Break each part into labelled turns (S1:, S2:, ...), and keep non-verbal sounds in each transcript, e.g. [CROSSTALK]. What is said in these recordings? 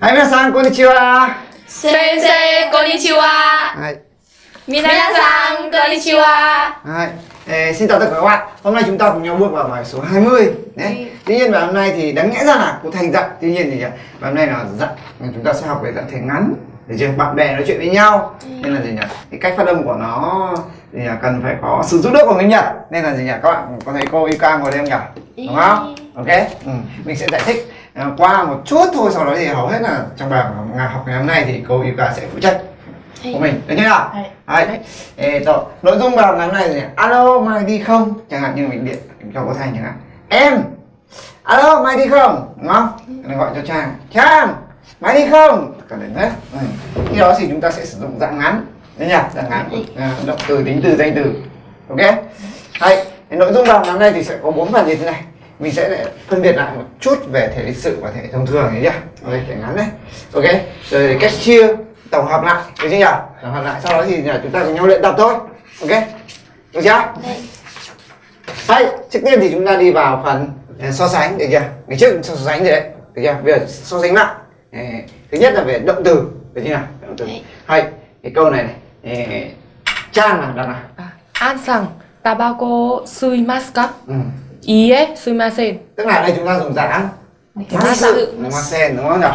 S1: はい、皆さん、こんにちは。
S2: 先生、こんにちは。
S1: はい.
S2: 皆さん、こんにちは.
S1: Đấy. Ê, xin chào tất cả các bạn. Hôm nay chúng ta cùng nhau bước vào bài số 20 Đấy. Tuy nhiên bài hôm nay thì đáng lẽ ra là cô Thành dặn. Tuy nhiên thì bài hôm nay là dặn chúng ta sẽ học về dạng thể ngắn để chưa bạn bè nói chuyện với nhau nên là gì nhỉ cái cách phát âm của nó thì là cần phải có sự giúp đỡ của người Nhật nên là gì nhỉ các bạn có thấy cô Ika ngồi đây không nhỉ đúng không ok ừ. mình sẽ giải thích uh, qua một chút thôi sau đó thì hầu hết là trong bài ngày học ngày hôm nay thì cô Ika sẽ phụ trách của mình. Được chưa? Đấy. Ê, tổ, nội dung bài ngày hôm nay là alo mai đi không? Chẳng hạn như mình điện cho cô Thành chẳng hạn. Em alo mai đi không? Đúng không? Mình gọi cho Trang. Trang mai đi không? Cần đến đấy ừ. khi đó thì chúng ta sẽ sử dụng dạng ngắn. Đấy nhỉ dạng ngắn. À, động từ tính từ danh từ. Ok? Hay. Nội dung bài ngày hôm nay thì sẽ có bốn phần như thế này mình sẽ phân biệt lại một chút về thể lịch sự và thể thông thường đấy nhá. Ok thể ngắn đấy ok rồi cách chia tổng hợp lại được chưa nhỉ tổng hợp lại sau đó thì chúng ta cùng nhau luyện tập thôi. Ok được chưa? Hay trước tiên thì chúng ta đi vào phần à, so sánh được chưa? Ngày trước so sánh rồi đấy được chưa? Bây giờ so sánh lại. Ê, thứ nhất là về động từ được chưa nào động từ. Hay cái câu này này trang nào đọc nào?
S3: An sang tabaco suimasu ka?
S1: ý
S3: ấy sen.
S1: Tức là đây chúng ta dùng giãn ma sen. Đúng không nhỉ?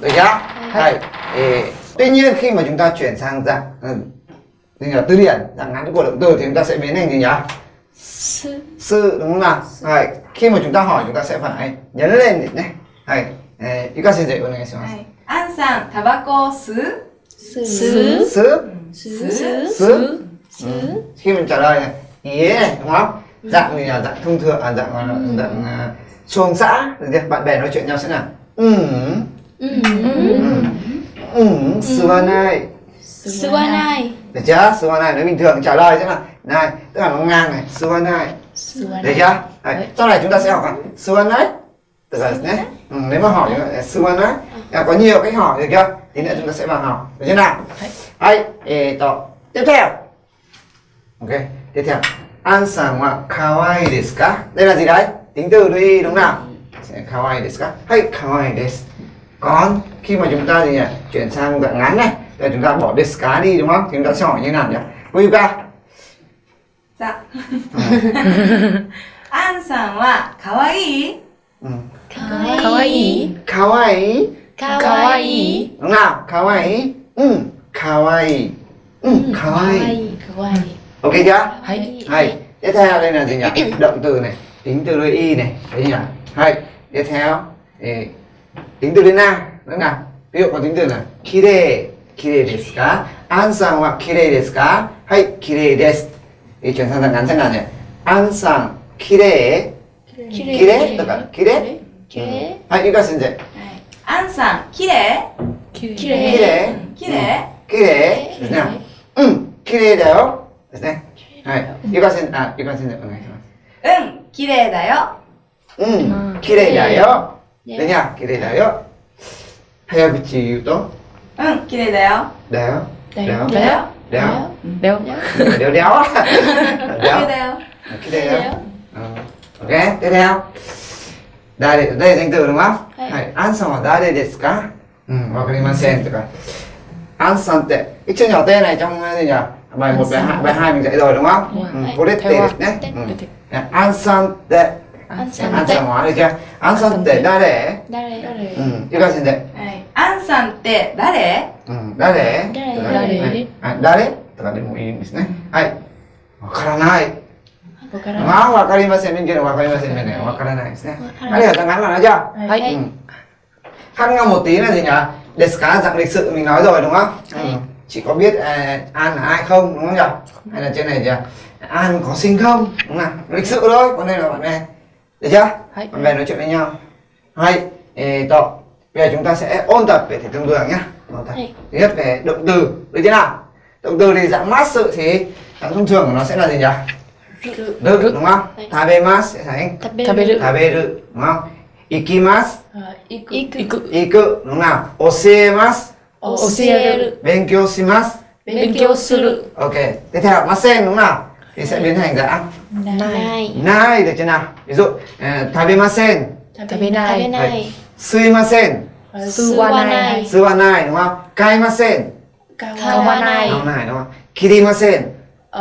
S1: Được chưa? Đây tuy nhiên khi mà chúng ta chuyển sang dạng ừ, nên là từ điển dạng ngắn của động từ thì chúng ta sẽ biến thành gì nhỉ?
S2: Sư.
S1: Đúng không nào? Đấy. khi mà chúng ta hỏi chúng ta sẽ phải nhấn lên nhé. Đấy.
S4: Đấy. Ika xin dạy này xin An san tabaco, su
S2: Su
S1: Su
S2: Su
S1: Su Su Khi mình trả lời này ý Yeah đúng không? Dạng này là dạng thông thường à dạng gọi là dạng uh, xuồng xã. Bạn bè nói chuyện nhau sẽ là ừ.
S2: Ừ.
S1: ừ. Sư
S2: qua này.
S1: được chưa? Này nói bình thường trả lời sẽ là này tức là nó ngang này.
S2: Qua
S1: được chưa? Đấy. sau này chúng ta sẽ học sư này tức là nhé. Ừ, nếu mà hỏi sư này à, có nhiều cách hỏi được chưa? Tí nữa chúng ta sẽ vào học. Được chưa nào? Hay to. Tiếp theo. Ok tiếp theo An sàng ạ, kawaii desu ka? Đây là gì đấy? Tính từ đi đúng nào? Sẽ kawaii desu ka? Hay kawaii desu. Còn khi mà chúng ta gì nhỉ? Chuyển sang dạng ngắn này, thì chúng ta bỏ desu ka đi đúng không? Thì chúng ta sẽ hỏi như thế nào nhỉ?
S4: Uyuka. Dạ. Ừ. [LAUGHS] An sàng ạ, kawaii.
S1: Ừ.
S2: Kawaii.
S1: Kawaii.
S2: Kawaii.
S1: Đúng nào? Kawaii. Ừ, kawaii. Ừ, kawaii.
S2: Kawaii.
S1: ok chưa
S3: hay
S1: hay tiếp theo đây là gì nhỉ động từ này tính từ đôi y này đấy nhỉ hay tiếp theo thì tính từ đến nam đúng không ví dụ có tính từ là kirei kirei desu ka an san wa kirei desu ka hay kirei desu thì chuyển sang thằng ngắn sang ngắn này an san kirei kirei とか kirei
S2: は
S1: いゆか
S4: 先生アンさんきれ
S2: い
S1: き
S4: れい
S1: きれいきれいきれいですねうんきれいだよですね。はい。ゆかせん、あ、ゆか先んお願いします。
S4: うん、綺麗だよ。
S1: うん、綺麗だよ。でにゃ、綺麗だよ。早口言うと。
S4: うん、綺麗だよ。
S1: だよ。
S2: だよ。
S1: だよ。だよ。
S3: だよ。
S1: だよ。だよ。
S4: だよ。だよ。
S1: 綺麗だよ。うん。オッケー、綺よだよ。誰、誰
S2: 先
S1: 生おります？はい。アンさんは誰ですか？うん、わかりませんとか。アンさんって、一緒にお手洗いちゃんまでじゃ。bài một bài hai bài hai mình dạy rồi đúng không ừ, cô đết tệ
S3: Theo
S1: nhé
S2: Tết.
S1: ừ. an san tệ
S2: An
S1: an
S2: san tệ.
S1: san hóa được chưa an san tệ dare
S2: Dare.
S1: ừ yuka sensei
S4: はい。アンさんって誰
S1: ừ dare
S2: Dare.
S1: tức là-
S3: Dare.
S1: à, dare tức là đến một ýですねはいわからない
S2: わからない。
S1: まあわかりませんbên kia là わかりませんbên này わからないですね
S2: Wa
S1: đây là dạng ngắn là nói chưa
S3: Hay.
S1: ừ. khác nhau một tí là gì nhỉ deska dạng lịch sự mình nói rồi đúng không ừ. chỉ có biết à, an là ai không đúng không nhỉ hay là trên này ạ? an có sinh không đúng không lịch sự thôi còn đây là bạn bè được chưa
S3: Hay.
S1: bạn bè nói chuyện với nhau hay Ê, to bây giờ chúng ta sẽ ôn tập về thể thông thường nhá ôn tập thứ nhất về động từ được chưa nào động từ thì dạng mát sự thì dạng thông thường của nó sẽ là gì nhỉ Rự đúng không? Tabemas sẽ thành
S2: Taberu.
S3: Taberu.
S1: đúng không? Ikimasu,
S2: Ờ, Iku. Iku.
S1: Đúng không nào? 教
S2: え
S1: る。勉
S3: 強します。勉強する。
S1: OK。で、ては、ませんが、え、さ、みん
S2: な
S1: いん。ない。ないでち
S3: な。
S2: え
S1: ぞ、
S3: え、
S1: 食べませ
S2: ん。
S1: 食べない。
S2: は
S3: い、
S2: 吸
S1: いません。吸わな
S2: い。吸
S1: わない
S2: の
S1: は、買いま
S2: せ
S1: ん。買わない。買わないのは、切りません。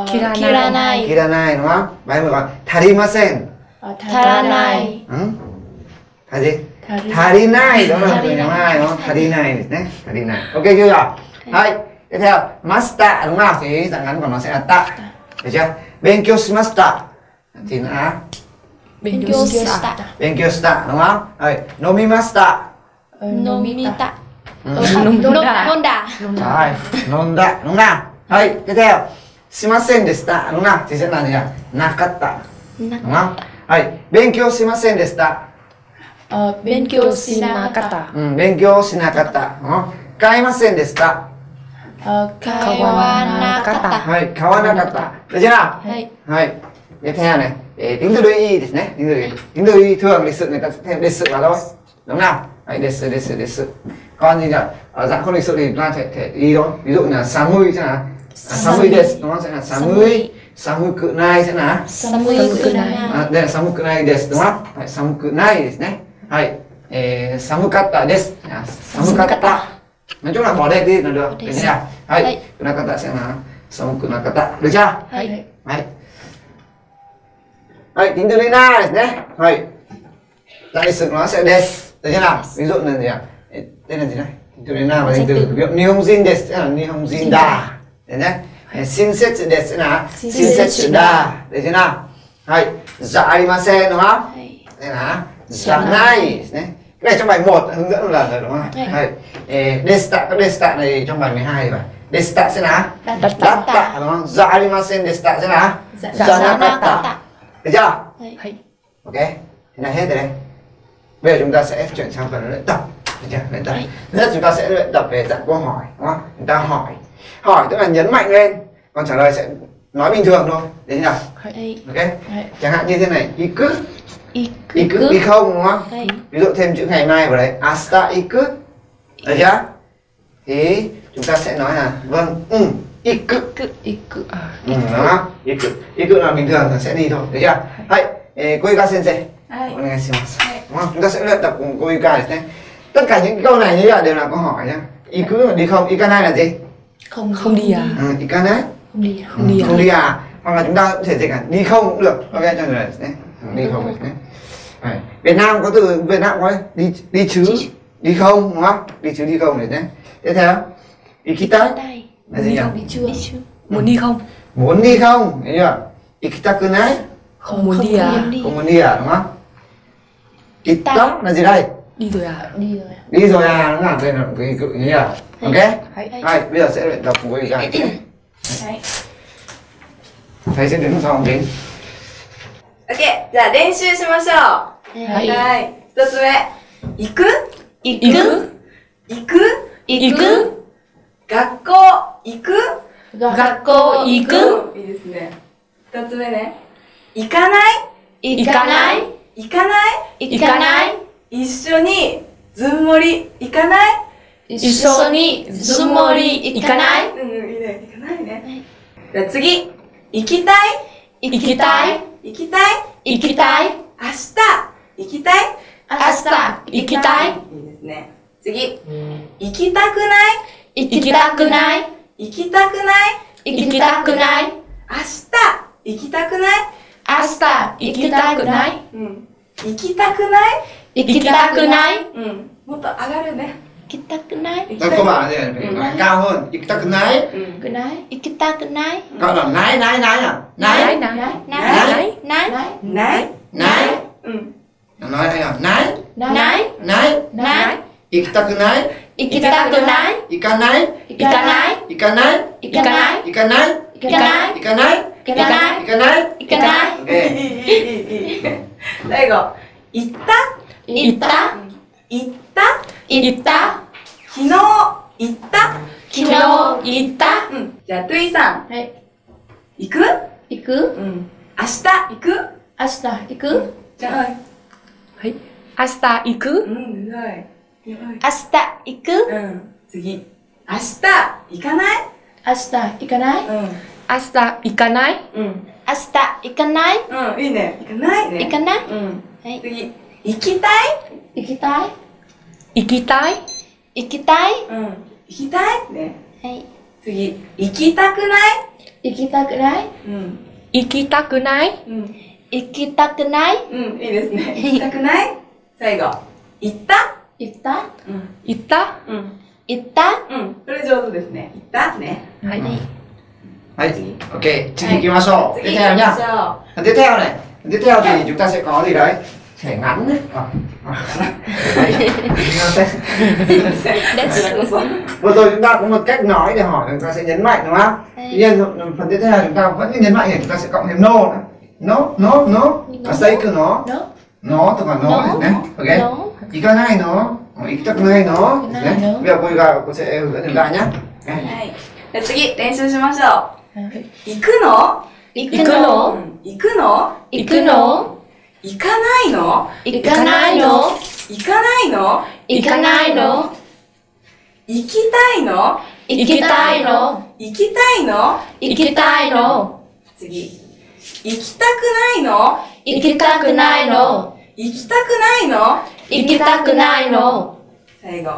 S5: 切らない。切
S1: らないのは、前もは、足りません。
S5: 足らない。
S1: うん？足り？
S5: 足りない。足りない。
S1: 足りない。足りないですね。足りない。OK、行くよ。はい。で、では、マスター、うまくいい。さあ、何この
S2: 世話
S1: だ。じゃあ、勉強
S2: しま
S1: し
S2: た。なん
S1: ていうの勉強した。勉強した。うまはい。飲みました。飲み
S2: た。飲ん
S3: だ。
S1: はい。飲んだ。うま
S2: はい。
S1: で、では、しませんでした。うま先生なんじゃなかった。
S2: う
S1: まはい。勉強しませんでした。
S5: 勉強しなかっ
S3: た。
S1: うん、勉強しなかった。うん、買いませんでした。買わなかった。はい、買
S2: わ
S1: なかった。じゃあ、はい。はい。じゃあね、えー、リンドルイーですね。リンドルイー。リンドルイーとはレッスン、レッスン、レッスン、レッスン。はい、ですですですスン、にッス。じ
S2: ゃあ、
S1: ざ、こリソリ、ブランチェって、いいよ。いいよ。寒いじゃん。
S2: 寒いです。
S1: 寒い。寒い寒くないじゃな
S2: 寒くな
S1: い。寒くないです。寒くないですね。des này. Hay. Eh, 寒かったです。À, 寒かった。Nói chung là bỏ đề đi là được. Được chưa? Hay.
S2: Hay.
S1: Kunakata sẽ là 寒くなかった。được chưa?
S2: Hay.
S1: はい。はい、tính từ Lina này nhé. Hay. Dạng lịch sử nó sẽ des. Được chưa nào? Ví dụ là gì ạ? Ê, Đây là gì đây? Tính từ Lina và tính từ ví dụ Nihonjin des sẽ là Nihonjin da. Đấy nhé. Shinsetsu des sẽ là Shinsetsu da. Được chưa nào? Hay. Dạ arimasen đúng không?
S2: Hay.
S1: Đây là dạ nai. Đấy. Cái này trong bài 1 hướng dẫn một lần rồi đúng không?
S2: Hay.
S1: Ê, Desta, các desta này trong bài 12 rồi. Desta sẽ là
S2: Datta.
S1: Datta đúng không? Dạ arimasen desta sẽ là
S2: Dạ-
S1: Dạ
S2: Zanakata.
S1: nakata. Được chưa? Ok. Thế là hết rồi đây. Bây giờ chúng ta sẽ chuyển sang phần luyện tập. Được chưa? Luyện tập. Nhất chúng ta sẽ luyện tập về dạng câu hỏi, đúng không? Chúng ta hỏi. Hỏi tức là nhấn mạnh lên, còn trả lời sẽ nói bình thường thôi. Đấy nhỉ? Ok. Chẳng hạn như thế này, y cứ, Cứ, y không đúng không? Ví dụ thêm chữ ngày mai vào đấy, asta y cứ. Được chưa? Thì chúng ta sẽ nói là vâng, ừ, y cứ.
S2: Y cứ.
S3: À,
S1: Ừ. Y cứ. Y cứ là bình thường thì sẽ đi thôi. Được chưa? Hay. Ê, cô Ika sensei. Đúng không? Chúng ta sẽ luyện tập cùng cô Ika này nhé. Tất cả những câu này như là đều là câu hỏi nhá. Y cứ là đi không, Ikanai là gì?
S2: Không
S3: Không đi à?
S1: Ừ, Ikanai.
S2: Không đi. à?
S3: Không đi à?
S1: Không đi à? Hoặc là chúng ta có thể dịch là đi không cũng được. Ok cho người nhé. Đi không. Đấy. Việt Nam có từ Việt Nam có đi đi chứ, đi không đúng không? Đi chứ đi không đấy nhé. Tiếp theo. Ikitai
S2: Đây.
S1: là gì nhỉ?
S2: Đi chưa? Đi chưa?
S3: Muốn đi không?
S1: Muốn đi không? Thấy chưa? Ikitakunai
S3: Không muốn đi à?
S1: không muốn đi à đúng không? Ita là gì đây?
S3: Đi rồi à?
S2: Đi rồi. à?
S1: đi rồi à nó là tên là một cái cự như nhỉ ok
S2: Hay.
S1: Rồi, bây giờ sẽ cùng với cái thầy sẽ đứng sau đến
S4: OK。じゃあ練習しましょう。
S2: はい。
S4: はい。一つ目。行く？
S2: 行
S3: 行
S2: く？
S3: く
S4: 行く？
S2: 行く？
S4: 学校。行く？
S2: 学校行く？
S4: うんいいですね。二つ目ね。行かない？
S2: 行かない？
S4: 行かない？
S2: 行かない？
S4: 一緒に。ずんもり。行かない？
S2: 一緒に。ずんもり。行かない？
S4: うんうん、いいね。行かないね。じゃあ次。行きたい？
S2: 行きたい
S4: 行きたい？
S2: 行きたい。
S4: 明日？行きたい？
S2: 明日。行きたい。
S4: いいですね。次。行きたくない？
S2: 行きたくない。
S4: 行きたくない？
S2: 行きたくない。
S4: 明日。行きたくない？
S2: 明日。行きたくない。
S4: うん。行きたくない？
S2: 行きたくない。
S4: うん。もっと上がるね。
S1: kita
S4: kenai
S1: ta
S4: có
S1: bảo gì nói cao hơn
S2: kita kenai kenai kita kenai
S1: gọi là nái nái nái à
S3: nái
S1: nái
S3: nái
S4: nái nái
S1: nái
S4: nái nó
S1: nói anh à nái nái
S2: nái nái kita kenai kita kenai
S1: ikanai ikanai ikanai ikanai ikanai ikanai
S4: ikanai ikanai ikanai ikanai đây gọi ita ita 行った？
S2: 行った
S4: 昨日行った？
S2: 昨日行った？
S4: うん。じゃあ、トゥイさん。
S2: はい
S4: 行く？
S2: 行く？
S4: うん。明日行く？
S2: 明日行く？
S4: じゃあ、はい。
S3: はい。明日行く？
S4: うん、すごい。
S2: 明日行く？
S4: うん。次。明日行かない？
S2: 明日行かない？
S4: うん。
S3: 明日行かない？
S4: うん。
S2: 明日行かない？
S4: うん、いいね。行かないね。
S2: 行かない？
S4: うん。
S2: はい
S4: 次。行きたい？
S2: 行きたい？
S3: 行きたい？
S2: 行きたい？
S4: うん。行きたい？ね。
S2: はい。
S4: 次。行きたくない？
S2: 行きたくない？
S4: うん。
S3: 行きたくない？
S4: うん。
S2: 行きたくない？
S4: うん。いいですね。行きたくない？最後。行った？
S2: 行った？
S4: うん。
S3: 行った？
S4: うん。
S2: 行った？
S4: うん。これ上手ですね。行ったね。
S3: はい。
S1: Đấy. Ok, 次行きましょう。
S4: 次
S1: Tiếp
S4: 行
S1: theo
S4: きま
S1: nhá.
S4: しょ
S1: Tiếp theo này. Tiếp theo thì chúng ta sẽ có gì đấy? Thẻ ngắn đấy. À. Đấy. Chúng ta sẽ-
S4: う。すいません。こちらこそ。
S1: Vừa rồi chúng ta có một cách nói để hỏi chúng ta sẽ nhấn mạnh đúng không? Tuy nhiên phần tiếp theo chúng ta vẫn cứ nhấn mạnh thì chúng ta sẽ cộng thêm no nữa. No, no, no. Và say cứ nó.
S2: No.
S1: Nó tức là nó
S2: No.
S1: nhé. Ok.
S2: No.
S1: Ý cái này nó. Ý cái này nó.
S2: Cái
S1: Đấy.
S2: này nó.
S1: Bây giờ cô gà cô sẽ hướng dẫn chúng ta nhé. Ok.
S4: はい。じゃあ次、練習しましょう。
S3: はい
S4: 行くの
S2: 行
S3: 行くの
S4: うん行くの
S2: 行くの
S4: 行かないの？
S2: 行かないの？
S4: 行かないの？
S2: 行かないの？
S4: 行きたいの？
S2: 行きたいの？
S4: 行きたいの？
S2: 行きたいの？
S4: 次。行きたくないの？
S2: 行きたくないの？
S4: 行きたくないの？
S2: 行きたくないの？
S4: 最後。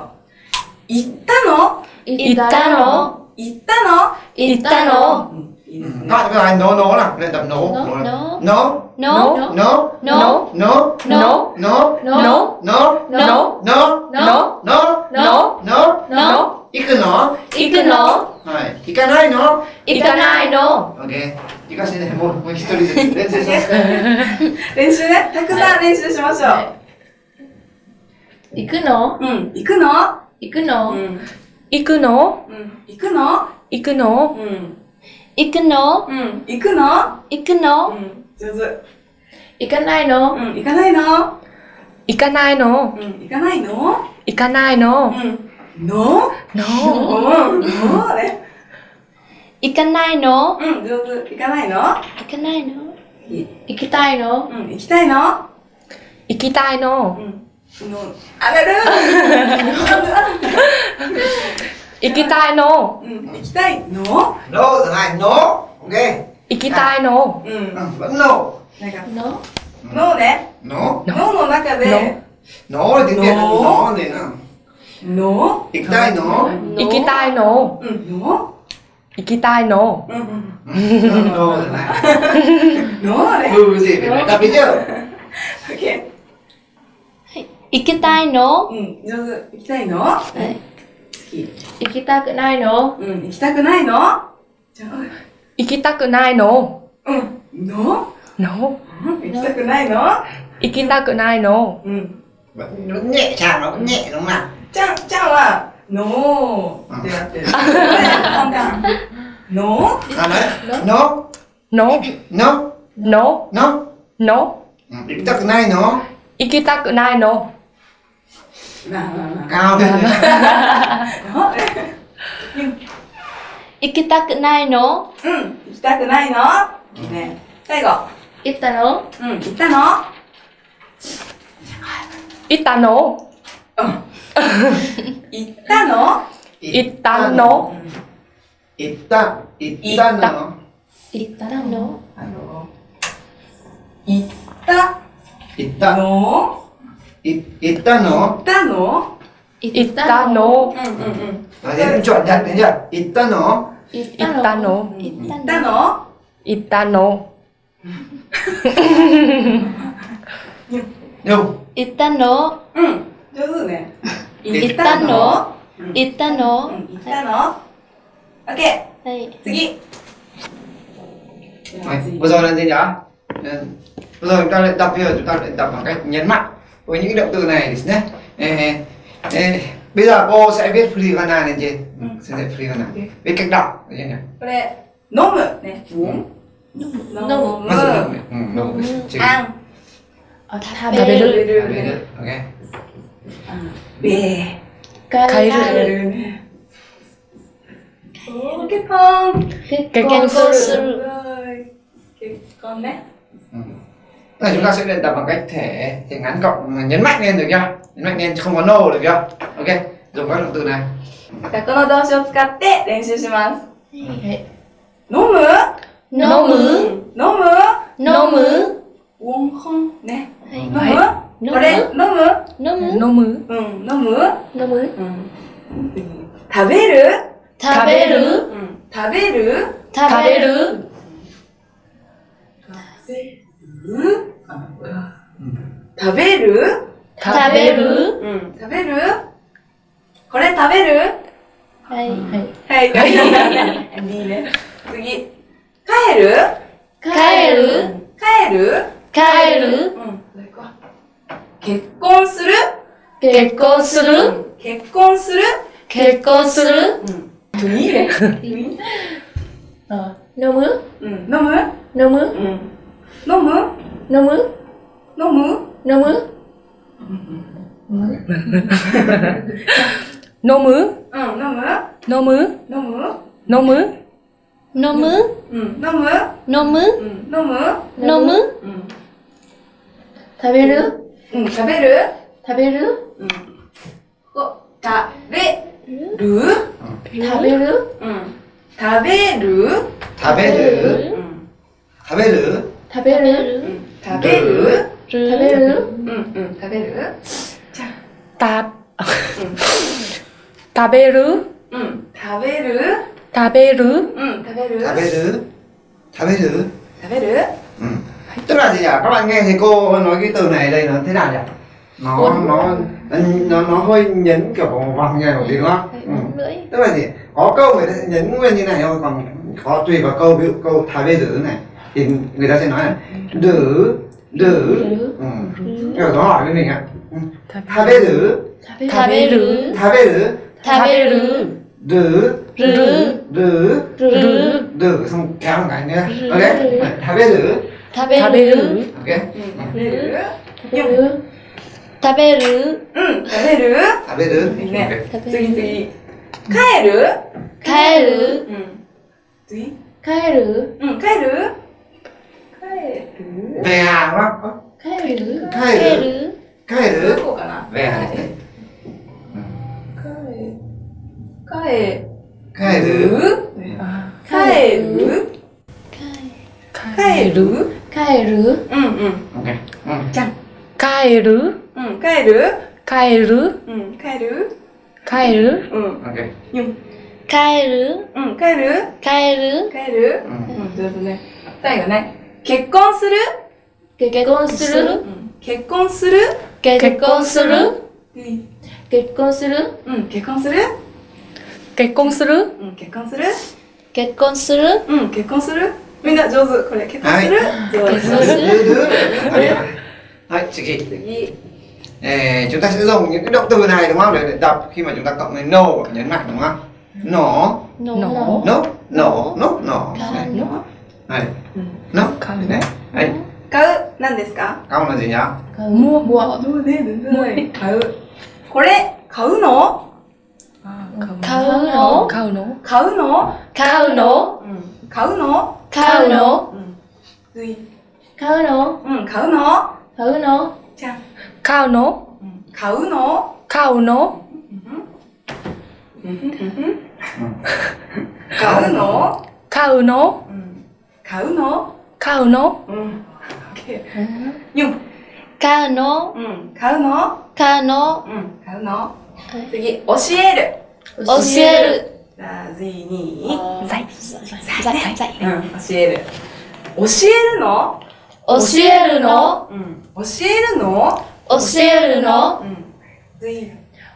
S4: 行ったの？
S2: 行ったの？
S4: 行ったの？
S2: 行ったの？
S4: うん、いいですね。
S1: Các bạn bây giờ nố nố nào. Lên tập nố.
S2: Nố,
S1: Nố.
S2: nố.
S1: Nố.
S2: No
S1: Nố.
S2: No
S1: Nố.
S2: No
S1: Nố.
S2: No
S1: Nố.
S2: No
S1: Nố.
S3: No.
S1: Nố.
S3: No.
S1: Nố. Nố.
S3: No.
S1: Nố.
S2: No
S1: 行くの
S2: 行くの
S1: はい。行かないの
S2: 行かないの
S1: OK。行かせてね、もう、もう一人ずつ練習します。
S4: 練習ね。たくさん練習しましょう。
S2: 行くの
S4: うん。行くの
S2: 行くの
S4: うん。
S3: 行くの
S4: うん。行くの
S3: 行くの
S4: うん。
S2: 行くの？
S4: うん。行くの？
S2: 行くの？
S4: うん。上手。
S2: 行かないの？
S4: うん。行かないの？
S3: 行かないの？
S4: うん。行かないの？
S3: 行かないの？
S4: うん。の
S3: ？No
S4: うん。の？ね。
S2: 行かないの？
S4: うん。上手。行かないの？
S2: 行かないの？行きたいの？
S4: うん。行きたいの？
S3: 行きたいの？
S4: うん。の。あがる [LAUGHS]
S3: 行きたいの
S4: うん。行きたいの
S1: Nố giờ này, nố. Ok.
S3: 行きたいの
S4: うん。
S1: Ừ, vẫn nố.
S4: なんか、
S2: の
S4: のね。
S1: Nố.
S4: のの中で、
S1: Nố là tiếng Việt là
S4: Nố.
S1: nó thì nó.
S4: の
S1: Ích tai nó.
S3: 行きたいの
S4: うん。の
S3: 行きたいの
S4: うんうん。
S1: Nố giờ này. [LAUGHS]
S4: のね。
S1: Ừ gì phải tập đi chứ.
S4: オッケ
S2: 行きたいの
S4: ー。うん。上手。行きたいの
S2: はい
S4: 次。
S2: 行きたくないの？
S4: うん。行きたくないの？じゃあ、
S3: 行きたくないの？
S4: うん。の？ん行きたくないの？
S3: 行きたくないの？
S4: うん。
S1: Nhẹ nhàng nó vẫn nhẹ đúng không nào?
S4: ちゃん、ちゃんは、のー。ってなってる。の
S3: ？No
S1: Ừ, Ích tắc này nó
S3: 行きたくないの？
S4: ーなあなあな.あの？
S2: 行きたくないの
S4: うん。行きたくないの。最後。
S2: 行ったの
S4: うん。行ったの
S3: 行ったの
S4: うん。行ったの
S3: 行ったの
S1: Ita. Ita nó.
S2: 行ったの
S4: あの、行った
S1: 行った
S4: の
S1: い行ったの
S4: 行ったの
S3: 行ったの
S4: うんうんうん。
S1: Nói đến chuẩn nhật đấy nhỉ? 行ったの
S2: 行っ
S3: 行ったの
S2: 行っ
S4: 行った
S2: たの
S4: の
S3: 行ったの
S1: Nhung
S2: 行ったの
S4: うん。上手ね。
S2: 行ったの
S4: うん
S2: 行ったの
S4: うん。行ったのオッケ
S2: はい
S4: ー。次。
S1: Đấy, Vừa rồi là gì nhỉ? Ừ. Vừa rồi chúng ta luyện tập bây giờ chúng ta luyện tập bằng cách nhấn mạnh với những động từ này nhé bây giờ cô sẽ viết Frivana lên trên. Sẽ viết Frivana viết cách đọc đấy nhỉ?
S4: Có lẽ
S2: nôm
S3: này. Uống
S4: nôm. Nôm. Nôm ăn おー、結婚。
S2: 結婚する
S4: すごい。結婚ね。
S1: Ừ. Rồi chúng ta sẽ luyện tập bằng cách thể thể ngắn cộng mà nhấn mạnh lên được chưa? Nhấn mạnh lên không có no được chưa? Ok. Dùng các động từ này.
S4: じゃあこの動詞を使って練習します。
S2: はい
S4: 飲む
S2: 飲む
S4: 飲む
S2: 飲む
S4: ウォンホンね。
S2: はい
S4: 飲む
S3: は
S4: これ飲む
S2: 飲む
S3: 飲む
S4: うん、飲む
S2: 飲む
S4: うん。食べる
S2: 食べる
S4: うん。食べる
S2: 食べる
S4: うん 食べる？
S2: 食べる？
S4: うん。食べる？これ食べる？
S2: はい。
S4: はい。い。[LAUGHS] いね。次。帰る？
S2: 帰る。
S4: 帰る？
S2: 帰る。
S4: うん。結婚する？
S2: 結婚する？
S4: 結婚する？
S2: 結婚する？
S4: うん。いいね。[LAUGHS]
S2: 飲む？
S4: うん。飲む？
S2: 飲む？
S4: うん。飲む
S2: 飲む
S4: 飲む
S2: 飲む
S3: 飲む
S4: うん。飲む
S3: 飲む
S4: 飲む
S3: 飲む
S2: 飲む
S4: うん。飲む
S2: 飲む
S4: うん。飲む
S2: 飲む
S4: うん。
S2: 食べる
S4: うん。食べる
S2: 食べる
S4: うん。こ食べる
S2: 食べる
S4: うん。食べる
S1: 食べる
S4: うん。
S1: 食べる
S2: 食べる
S4: うん。食べる
S2: 食べる
S4: うん。うん。食べる
S3: た食べる
S4: うん。食べる
S3: 食べる
S4: うん。食べる
S1: 食べる食べる
S4: 食べる
S1: ừ. tức là gì nhỉ các bạn nghe thấy cô nói cái từ này đây nó thế nào nhỉ nó nó nó nó hơi nhấn kiểu vòng vòng như này một tí đúng không ừ.
S2: lưỡi
S1: tức là gì có câu người ta sẽ nhấn nguyên như này thôi còn có tùy vào câu ví dụ câu thái bê tử này thì người ta sẽ nói là nữ ừ, rồi nó hỏi với mình ạ
S2: tabe nữ
S1: tabe nữ tabe
S2: nữ tabe nữ
S1: nữ
S2: nữ
S1: nữ
S2: nữ
S1: nữ xong kéo một cái nữa ok
S3: tabe nữ
S2: tabe
S3: nữ
S1: ok
S4: nữ tabe nữ
S1: tabe
S2: nữ tabe nữ
S4: tabe nữ 帰る
S2: 帰る、
S4: うん、
S2: 帰る
S4: うん帰る帰る
S1: về hàng đúng không
S2: 帰る
S1: 帰る
S2: 帰る
S1: 帰
S4: ど
S1: る
S4: こかな
S1: về hàngですね
S4: 帰
S1: 帰る
S4: る帰る帰る
S2: 帰る
S4: うんうん。
S1: ok ừ.
S4: じゃん。
S3: 帰る
S4: うん。帰る
S3: 帰る
S4: うん。帰る
S3: 帰る
S4: うん。
S1: ok
S2: 帰る
S4: うん。帰る
S2: 帰る
S4: 帰る
S1: ừ.
S4: うん。上手ね。最後ね。 結婚する
S2: 結婚する
S4: うん。結婚する
S2: 結婚する
S4: うん。
S2: 結婚する
S4: うん。結婚する
S3: 結婚する
S4: うん。結婚する
S2: 結婚する
S4: うん。結婚するみんな上手。これ結婚する上
S2: 結婚する.
S1: Đấy, chị Kỳ.
S4: 次。
S1: Ê, chúng ta sẽ dùng những cái động từ này đúng không để, để đọc khi mà chúng ta cộng với no nhấn mạnh đúng không nổ
S2: No.
S3: Nổ.
S1: nốt nổ nốt nổ Đấy.
S2: nổ.
S1: Đấy.
S4: Ừ.
S1: nốt
S3: Cái
S1: đấy đấy
S4: 買う？何ですか
S1: ？câu là gì nhá
S3: mua mua
S4: そうね、全然買う。これ、買うの
S2: 買うの
S3: 買うの
S4: 買うの
S2: 買うの
S4: うん。買うの
S2: 買うの。買うの
S4: うん、買うの
S2: 買うの
S4: じゃん。
S3: 買うの
S4: うん。買うの
S3: 買うの。
S4: 買うの
S3: 買うの
S4: うん。買うの？
S3: 買うの？
S4: うん。オッケー。四。
S2: 買うの？
S4: うん。買うの？
S2: 買うの？
S4: うん。買うの？次。教える。
S2: 教える
S4: ラジニー。
S3: 在
S2: 在在
S4: うん。教える。教えるの？
S2: 教えるの？
S4: うん。教えるの？
S2: 教えるの？
S4: うん。次。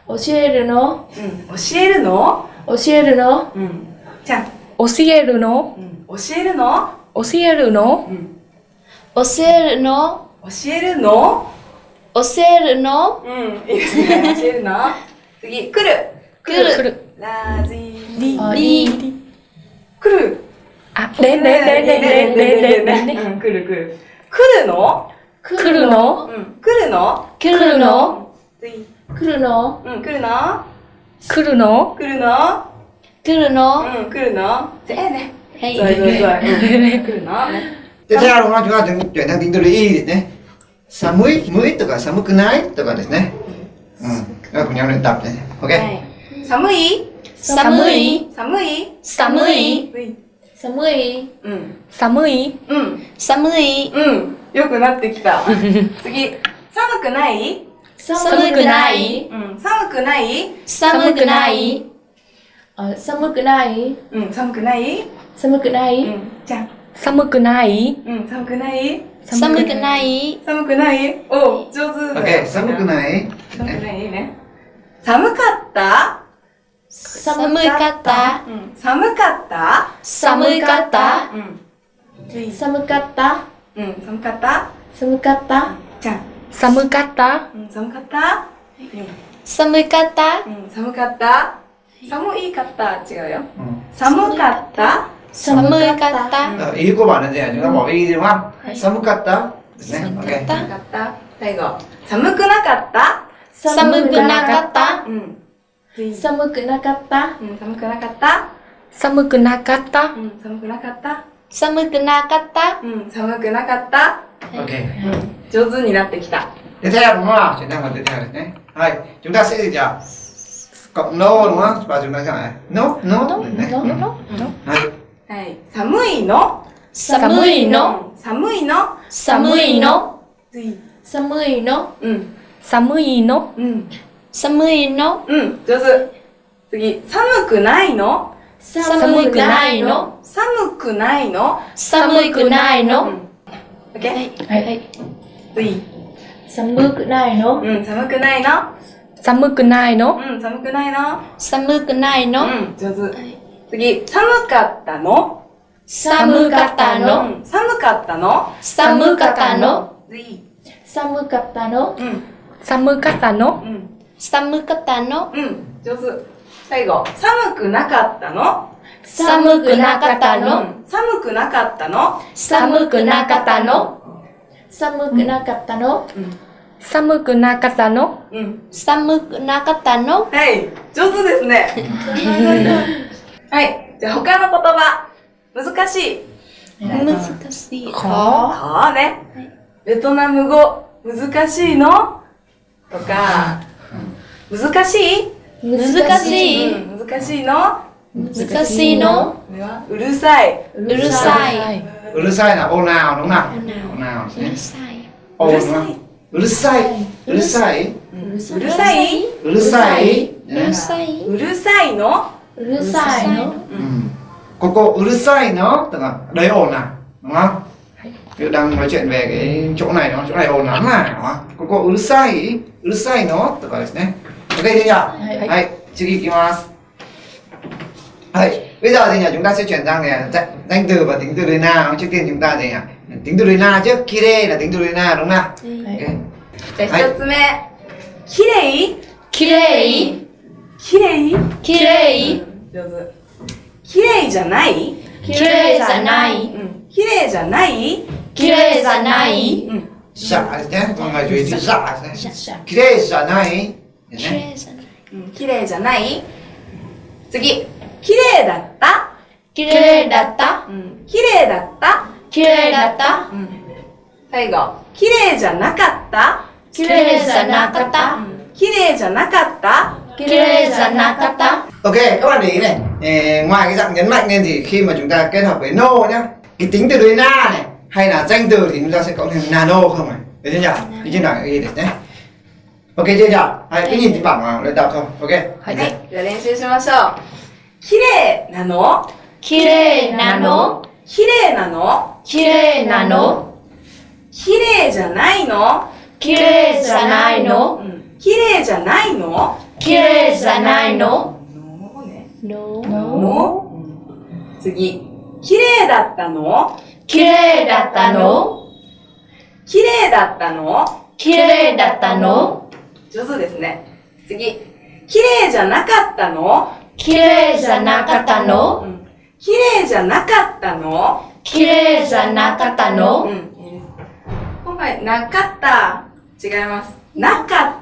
S2: 教えるの？
S4: うん。教えるの？
S2: 教えるの？
S4: うん。じゃん。
S3: 教えるの？
S4: うん。教えるの？
S3: 教えるの？
S4: うん。
S2: 教えるの？
S4: 教えるの？
S2: 教えるの？
S4: うん。いいですね。教えるの？次。来る。
S2: 来る
S3: 来る
S4: ラジ
S3: リ
S2: あ
S3: リ
S4: 来る。
S3: あでんでんでんでんでんでんでんでん
S4: うん。来る来る。来るの
S3: 来るの
S4: うん。来るの
S2: 来るの
S4: 次。
S2: 来るの
S4: うん。来るの
S3: 来るの
S4: 来るの
S2: 来るの
S4: うん。来るのぜね。
S2: はい。
S4: 在在在。来るな。[LAUGHS] で、
S1: じゃあ、お待ちがって、なんかインドいいですね。寒い？寒いとか寒くな
S4: いとか
S1: ですね。うん。よくにゃるんだってね。
S4: OK?
S2: 寒い？
S4: 寒い
S2: 寒い？
S4: 寒い
S2: 寒い
S4: うん。
S3: 寒い
S4: うん。
S2: 寒い
S4: うん。よくなってきた。[LAUGHS] 次。寒くない？
S2: 寒くない
S4: うん。寒くない？
S2: 寒くない、
S3: 寒くない？
S4: うん、寒くない？
S3: Samu cái
S4: う
S3: này
S4: ん、じゃん。
S3: Samu cái này
S4: うん、寒くない？
S2: 寒くない？
S4: 寒くない？お上手だ。
S1: 寒くない？
S4: 寒くない？ね。寒かった？
S2: 寒かった？
S4: うん、寒かった？
S2: 寒かった？
S4: うん。次
S3: Samu kata
S4: うん、寒かった
S3: ？kata
S4: じゃん。
S3: Samu kata
S4: うん、寒かった？うん、
S2: 寒かった？
S4: うん、寒かった？寒いかった？違うよ。寒かった？
S2: 寒かった。
S1: Ờ, ý của bạn là gì ạ? chúng ta bỏ cái y đi đúng không samukata Đấy, ok
S4: 寒かった最後。寒くなかった
S2: 寒くなかった。
S4: うん。次
S3: Samu cái na kata
S4: うん、寒くなかった
S3: Samu cái na kata
S4: うん、寒くなかった
S2: 寒くなかった。
S4: うん、寒くなかった。
S1: ok
S4: うん、上手になってきた。
S1: tiếp theo đúng không nào chuyển sang phần tiếp theo này nhé Đây, chúng ta sẽ gì nhỉ cộng no đúng không và chúng ta sẽ lại no no
S3: No, no,
S1: ừ.
S3: no, no
S4: はい。寒いの？
S2: 寒いの？
S4: うん寒いの？
S2: 寒いの？
S4: 次。
S3: 寒いの？
S4: うん、
S3: 寒いの？
S4: うん、
S2: 寒いの？
S4: うん、上手。次。寒くないの？
S2: 寒くないの？
S4: 寒くないの？
S2: 寒くないうの
S4: ん。オッケー
S3: Đấy.
S4: 次。
S3: Samu cái này nó
S4: うん、寒くないの
S3: ？Samu cái này nó
S4: うん、寒くないの？
S2: 寒くないの？
S4: うん、上手。次。寒かったの？
S2: 寒かった
S4: う
S2: の？
S4: ん、寒かったの？
S2: 寒かったの？
S4: 次。
S3: Samu kata nó
S4: うん、
S3: Samu kata nó
S4: うん、
S2: 寒かったの？
S4: うん、上手。最後。寒くなかったの？
S2: 寒くなかった
S4: う
S2: の
S4: ん、寒くなかったの？
S2: 寒くなかったの
S3: ？Samu cái na kata nó
S4: うん、
S3: Samu cái na kata nó
S4: うん。
S2: 寒くなかったの？
S4: はい、上手ですね。[LAUGHS] はい、じゃあ他の言葉。難しい。
S2: 難しい。
S4: そうね。ベトナム語、難しいの？とか、難しい？
S2: 難しい。
S4: うん、難しいの？
S2: 難しいの？
S4: これは？うるさい。
S2: うるさい。
S1: Ừ, Ulu sai là ồn ào đúng không nào?
S2: Ồn ào.
S1: Ồn ào.
S2: うるさい。
S1: Ồn đúng không? Ulu sai. Ulu sai.
S4: うるさい.
S2: うるさい。
S4: うるさいの？
S3: うるさいの
S1: Ừ. Cô cô ulu sai nó tức là đấy ồn à đúng không? Ví dụ đang nói chuyện về cái chỗ này nó chỗ này ồn lắm à đúng không? Cô cô ulu sai. Ulu sai nó tức là đấy. Ok chưa nhỉ?
S3: Đấy.
S1: Đấy, chiki kimasu. Đấy, bây giờ thì nhà chúng ta sẽ chuyển sang này danh, danh từ và tính từ đời na trước tiên chúng ta gì nhỉ tính từ đời na trước kire là tính từ đời na đúng không nào
S3: Đấy.
S1: Ok.
S4: じゃあ一つ目。きれい
S2: きれい。
S4: きれい
S2: きれい。
S4: 上手。綺麗じゃない？
S2: 綺麗じゃない。
S4: 綺麗じゃない？
S2: 綺麗じゃない。
S4: うん。
S1: シャーですね。
S2: この前11
S1: シャー。
S2: ですね。じゃない？
S4: 綺麗じゃない。綺麗じゃない？次。綺麗だった？
S2: 綺麗だった？
S4: 綺麗だった？
S2: 綺麗だった？
S4: 最後。綺麗じゃなかった？
S2: 綺麗じゃなかった？
S4: 綺麗じゃなかった？
S2: きれいじゃなかった。
S1: ok các bạn để ý này Ê, ngoài cái dạng nhấn mạnh lên thì khi mà chúng ta kết hợp với no nhá cái tính từ đời na này hay là danh từ thì chúng ta sẽ cộng thêm nano không này được chưa nhỉ đi trên bảng ghi được nhé ok chưa nhỉ hay cứ nhìn trên bảng mà lên đọc thôi ok
S4: はい。じゃあ練習しましょう。きれいなの
S2: きれいなの
S4: きれいなの
S2: きれいなの
S4: きれいじゃないの
S2: きれいじゃないの
S4: うん。きれいじゃないの
S2: きれいじゃないの？
S4: の？ね。
S2: の？
S4: の次。きれいだったの？
S2: きれいだったの？
S4: きれいだったの？
S2: きれいだったの？
S4: 上手ですね。次。きれいじゃなかったの？
S2: きれいじゃなかったの？
S4: うん。きれいじゃなかったの？
S2: きれいじゃなかった
S4: うん。
S2: の
S4: いいです。今回、なかった。違います。なかった。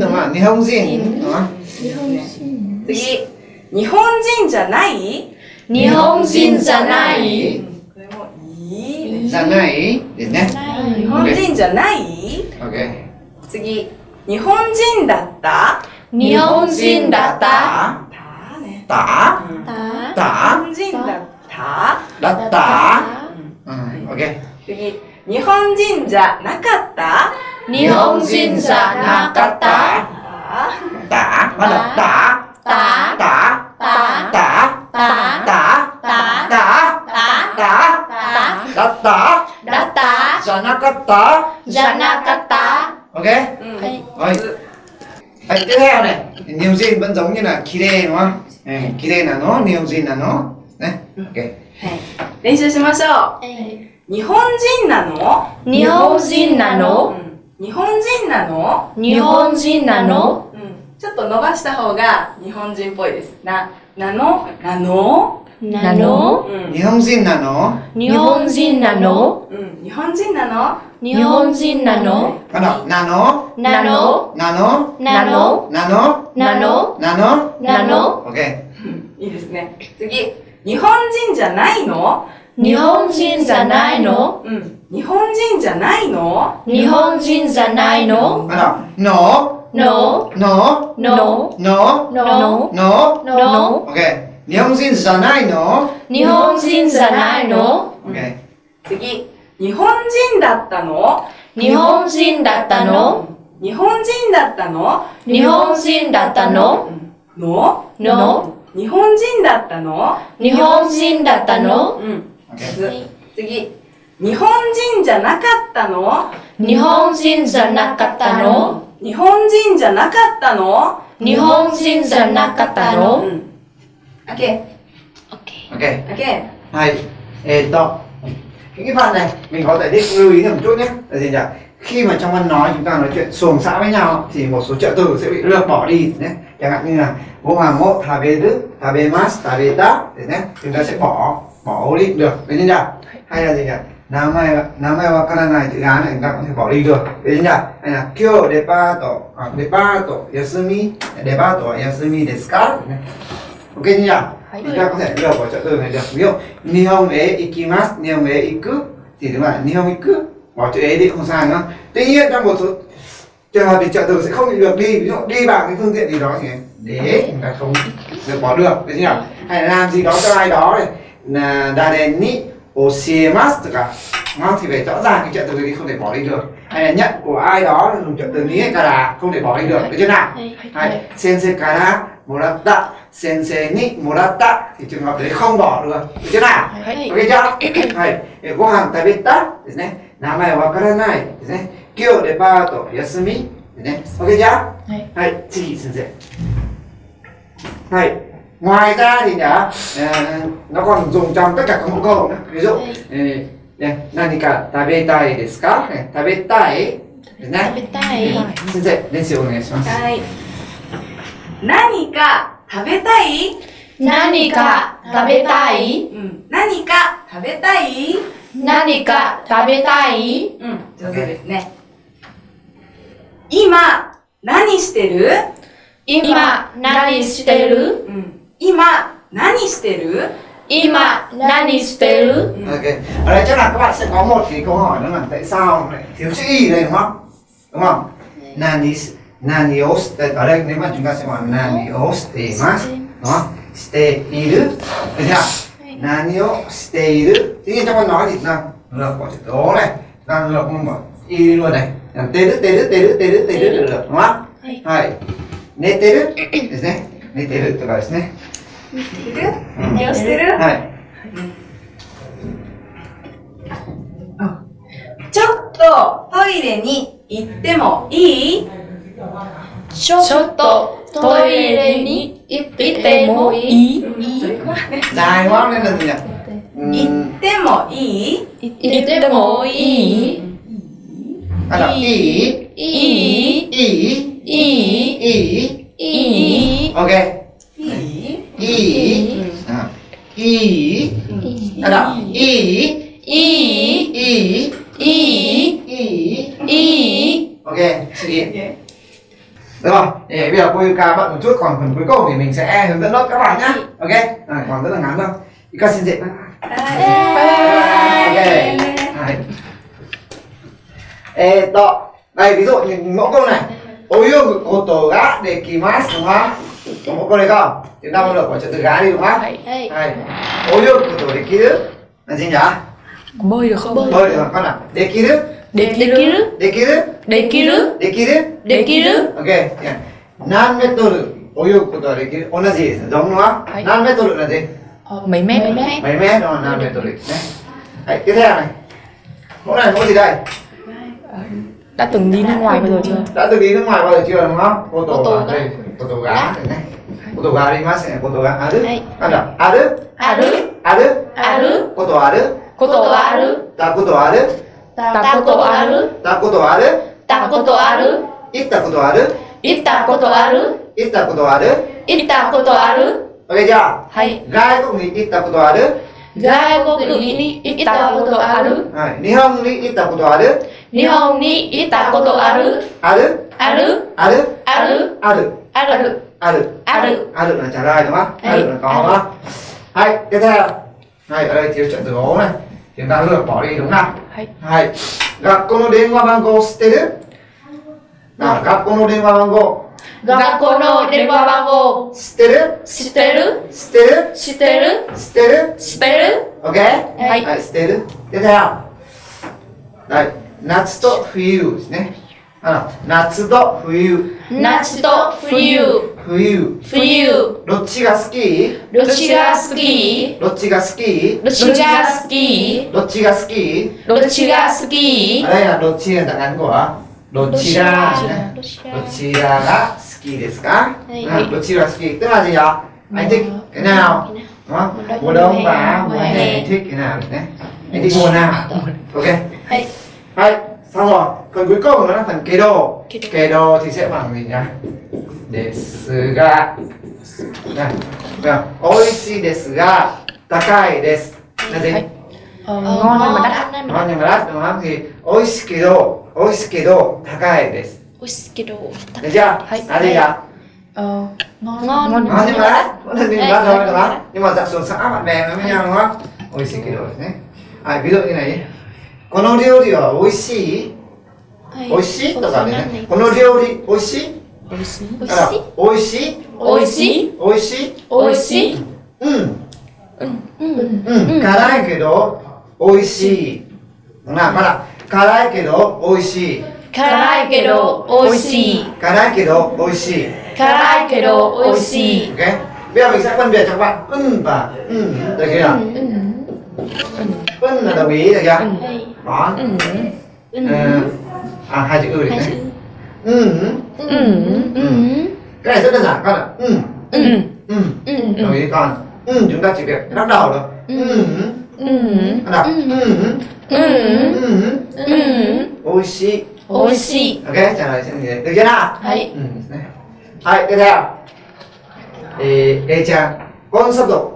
S1: Đúng không? Nihonjin đúng không?
S4: 次。日本人じゃない？
S2: 日本人じゃない
S4: これもいい。
S1: じゃないですね。
S4: 日本人じゃない
S1: ？OK。
S4: 次。日本人だった？
S2: 日本人だった
S1: た
S4: だ？ね。
S1: た
S4: 日
S1: た
S4: 本人だった？
S1: だったうん。OK。
S4: 次。日本人じゃなかった？
S2: 日本人じゃなかった
S1: たまだた
S2: た
S1: た
S2: た
S1: た
S2: た
S1: た
S2: た
S1: た
S2: た
S1: だった
S2: だった
S1: じゃなかった
S2: じゃなかった
S1: OK
S4: うん。
S2: はい
S1: Rồi. Đấy, tiếp theo này New Jin vẫn giống như là Kire đúng không? Này, Kire là nó, New Jin là nó Đấy, ok
S4: はい。練習しましょう。日本人なの
S2: 日本人な
S4: う
S2: の
S4: ん。 日本人なの？
S2: 日本人なの？
S4: うん。ちょっと伸ばした方が日本人っぽいです。な、なの？なの？
S2: なの？
S4: うん。
S1: New Jin là nó
S2: 日本人なの？
S4: うん。日本人なの？
S2: 日本人なの
S1: ？Bắt đầu là nó
S2: なの
S1: ？Là nó
S2: なの
S1: ？Là nó
S2: なの
S1: ？Là nó
S2: なの
S1: ？Ok [LAUGHS]
S4: いいですね。次。日本人じゃないの？
S2: 日本人じゃないの？
S4: うん。日本人じゃないの？
S2: 日本人じゃないの
S1: ？Bắt đầu Nó
S2: No
S1: Nó
S2: No
S1: Nó
S2: No
S1: Nó
S2: No
S1: Ok New Jin じゃないの？
S2: 日本人じゃないの
S1: ？Ok
S4: 次。日本人だったの？
S2: 日本人だったの？
S4: 日本人だったの？
S2: 日本人だったの？
S4: の
S2: の
S4: 日本人だったの？
S2: 日本人だったの？
S4: うん。つ次。日本人じゃなかったの
S2: 日本人じゃなかったの
S4: 日本人じゃなかったの
S2: 日本人じゃなかった
S4: う
S2: の
S4: ん。オッケ
S1: Ok
S4: ー。オッケ
S1: Hay Ê to Cái cái phần này mình có thể đi lưu ý thêm một chút nhé là gì nhỉ khi mà trong văn nói chúng ta nói chuyện xuồng xã với nhau thì một số trợ từ sẽ bị lược bỏ đi nhé chẳng hạn như là vô hàng một thà bê đức thà bê mas thà bê tá để nhé chúng ta sẽ bỏ bỏ đi được đấy nhỉ hay là gì nhỉ 名前が名前わからないとやねんがねばいいよ。えじゃあ、今日デパート、あデパート休み、デパートは休みですか à, ?OK じゃあ、はい、じゃあこれ、じゃあこちら、どういうふうによ。日本へ行きます。日本へ行く。っていうのは、日本行く。Bỏ chữ E đi không sai nữa. Tuy nhiên trong một số trường hợp thì trợ từ sẽ không bị được đi, ví dụ đi bằng cái phương tiện gì đó thì để chúng ta không được bỏ được, được chưa? Hay là làm gì đó cho ai đó này là đà đèn nít tất cả đúng không? thì phải rõ ràng cái trợ từ đi không thể bỏ đi được hay là nhận của ai đó là dùng trợ từ ni hay kara không thể bỏ đi được được chưa nào hay sensei kara moratta sensei ni moratta thì trường hợp đấy không bỏ được được chưa nào ok chưa hayご飯食べたですね名前わからないですね今日デパート休みですね ok chưa
S2: はい
S1: はい次先生はい ngoài ra thì đã nó còn dùng trong tất cả các mẫu câu nữa ví dụ ừ, đây, 何か食べたいですかね食べたいです
S2: 食
S1: ね
S2: べたい
S1: 先生練習お願いします
S4: ー。はい。何か食べたい
S2: 何か食べたい
S4: うん。何か食べたい
S2: 何か食べたい
S4: うん。上手ですね。今、何してる
S2: 今何してる
S4: うん。今、何してる
S2: 今何してる
S1: ok ở đây chắc là các bạn sẽ có một cái câu hỏi đó là tại sao lại thiếu chữ y đây đúng không đúng không nani nanios đây, ở đây nếu mà chúng ta sẽ bảo nanios để mas đúng không ste iru được chưa nanio ste iru tuy nhiên trong văn nói thì ta lược bỏ chữ tố này ta lược không bỏ y luôn này làm tê đức tê đức tê đức tê đức tê đức được được đúng không hay ne tê đứcで すねねてるとかですね。
S4: してる？何をしてる？
S1: はい。
S4: ちょっとトイレに行ってもいい？
S2: ちょっとトイレに行ってもいい？
S4: 行ってもいい？
S2: 行ってもいい
S1: ？đầu y
S2: いい？いい
S1: ？y
S2: い？い
S1: ok
S4: いい？
S1: ý ok ý ý ý
S2: nào đọc
S1: ý
S2: ý ý
S1: ý
S2: ý ý
S1: ok sự kiện được rồi để bây giờ cô yêu ca bận một chút còn phần cuối cùng thì mình sẽ hướng dẫn lớp các bạn nhá ok à, còn rất là ngắn thôi yêu ca xin dạy bye bye ok Ê, đó đây ví dụ như mẫu câu này oyogu koto ga dekimasu đúng không? Có mẫu câu này không? Chúng ta bắt đầu bỏ từ gá đi đúng không. Đây. oyogu koto dekiru là gì nhỉ?
S3: Bơi được không?
S1: bơi. Được không con nào dekiru
S3: Dekiru
S1: dekiru
S3: Dekiru
S1: dekiru
S3: Dekiru
S1: ok nan metoru oyogu koto là dekiru 同じ giống đúng không? Nan metoru là gì?
S3: Ờ, Mấy mét.
S2: Mấy mét.
S1: mấy mét. Đó là nan metoru Đấy, tiếp theo này. Mẫu này mẫu gì đây
S3: đã từng đi nước ngoài bao giờ chưa
S1: đã từng đi nước ngoài bao giờ chưa đúng không Portugal đây
S2: Portugal này
S1: Portugal いますね
S2: Portugal
S1: あるなんだあるあるあるある
S2: こ
S1: とあるこ
S2: と
S1: ある
S2: た
S1: ことある
S3: た
S2: こ
S1: とあるたこ
S2: とあ
S1: るたことあ
S2: る行
S1: ったことある
S2: 行っ
S1: たことある行
S2: った
S1: こと
S3: あ
S1: る行ったことある OK じゃあ、はい、
S2: 外国に行ったことある
S1: 外国に行ったことある、はい、
S2: 日本に行ったことある
S1: à đức
S2: ある
S1: à đức
S2: ある
S1: à đức
S2: ある
S1: à đức
S2: àる
S1: à đức là trả lời đúng không à
S2: Đấy.
S1: đức là có đúng không hay tiếp theo hay ở đây thiếu trận từ ố này chúng ta lược bỏ đi đúng nào
S3: はい
S1: はい。学校の電話番号知ってるあ学校の電話番号
S2: 学校の電話番号
S1: 知ってる
S2: 知ってる
S1: 知ってる
S2: 知ってる
S1: 知ってる
S2: 知ってる
S1: ?OK?
S2: はい
S1: はい、知ってる出たよはい。 夏と冬ですね。夏と冬。
S2: 夏と冬。
S1: 冬。
S2: 冬。
S1: どっちが好き？
S2: どっちが好き？
S1: どっちが好き？
S2: どっちが好き？
S1: どっちが好き？
S2: どっちが好き？
S1: あれや、どっちやだ？かどちら、
S2: どちら
S1: が好きですか、は
S2: い、
S1: どちらが好きってのじゃ、I think now. もうどんば、もうへん、take now。I think more now. OK?
S2: は
S1: い。Đấy, xong rồi. Phần cuối cùng nó là phần kế đồ. Kế đồ. Thì sẽ bằng gì nhá? Desu ga Này, Oishi desu ga Takai desu. Là gì?
S3: Ờ, ngon nhưng mà đắt
S1: Ngon nhưng mà đắt đúng không? Thì Oishi kedo
S2: Oishi kedo Takai desu. Oishi kedo
S1: Được chưa? Là gì ạ?
S3: Ờ,
S2: ngon.
S3: Ngon
S1: ngon nhưng mà đắt Ngon nhưng mà đắt. thôi đúng không? Nhưng mà dạng xuống xã bạn bè nó với nhau đúng không? Oishi kedo đấy À, ví dụ như này この料理は美味しい？
S2: はい。
S1: 美味しい？とかね。この料理美味しい？
S3: 美味しい。
S1: 美味しい。
S2: 美味しい？
S1: 美味しい。
S2: 美味しい？
S1: うん。
S2: うん。
S1: うん。辛いけど美味しい。まあまだ辛いけど美味しい。
S2: 辛いけど美味しい。
S1: 辛いけど美味しい。
S2: 辛いけど美味しい。
S1: Ok bây giờ mình sẽ phân biệt cho các bạn ưng và ưng được chưa Ưn là đồng ý được chưa? Đó. À, à hai chữ ư
S2: để
S1: đấy.
S3: Ừ.
S2: Ừ.
S1: Cái này rất đơn giản con ạ.
S3: Ừ.
S1: Ừ.
S2: Ừ.
S1: Đồng ý con. Ừ, chúng ta chỉ việc lắc đầu thôi.
S3: Ừ.
S1: Ừ. Đọc.
S2: Ừ. Ừ.
S1: Ừ.
S2: Ôi xị. Ôi xị.
S1: Ok, trả lời sẽ như thế. Được chưa nào?
S2: Đấy.
S1: Ừ. Đấy. Đấy, tiếp theo. Để,
S2: để chờ.
S1: Con
S2: sắp dụng.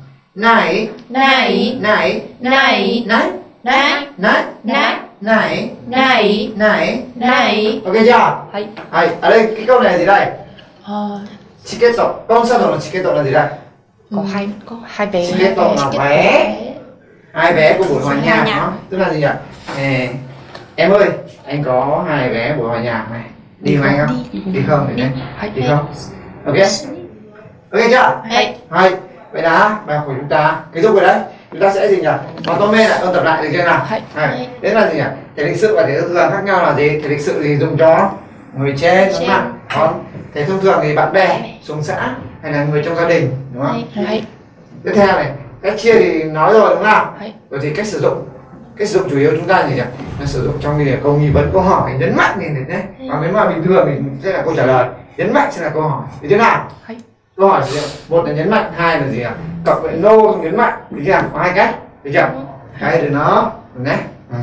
S1: ok chưa
S3: Hay
S1: hay ở đây cái câu này là gì đây
S3: Ờ,
S1: ticket concert là ticket là gì đây
S3: Có hai có hai bé
S1: ticket là vé hai vé của buổi hòa nhạc đó tức là gì nhỉ Ê, em ơi anh có hai vé buổi hòa nhạc này đi không anh không đi không để đây đi không ok ok chưa
S2: はい
S1: hay vậy là bài học của chúng ta kết thúc rồi đấy. Chúng ta sẽ gì nhỉ? Nói tóm lên lại ôn tập lại được chưa nào. Này, đấy là gì nhỉ? Thể lịch sự và thể thông thường khác nhau là gì? Thể lịch sự thì dùng cho người trên đúng không còn thể thông thường thì bạn bè xuống xã hay là người trong gia đình đúng không? Tiếp theo này cách chia thì nói rồi đúng không rồi thì cách sử dụng. Cái sử dụng chủ yếu chúng ta gì nhỉ? Nó sử dụng trong đề câu nghi vấn câu hỏi nhấn mạnh được đấy còn nếu mà bình thường thì sẽ là câu trả lời. Nhấn mạnh sẽ là câu hỏi. Được thế nào?
S3: Hay
S1: câu hỏi gì ạ? một là nhấn mạnh hai là gì ạ cộng với no xong nhấn mạnh được chưa có hai cách được chưa hai thì nó được đấy ừ.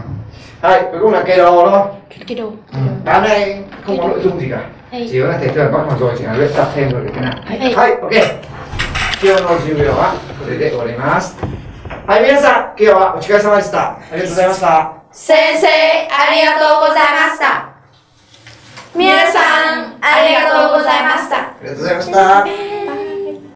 S1: đây cuối cùng là cây đồ thôi
S3: cái đồ
S1: ừ. đám này không có nội dung gì cả
S2: Hay.
S1: chỉ có là thể thường con học rồi chỉ là luyện tập thêm rồi được thế nào
S2: Hay.
S1: はい、OK。今日の授業はこれで終わります。はい、皆さん、今日はお疲れ様でした。ありがとうございました。
S2: 先生ありがとうございました 皆さんありがとうございました
S1: ありがとうございました。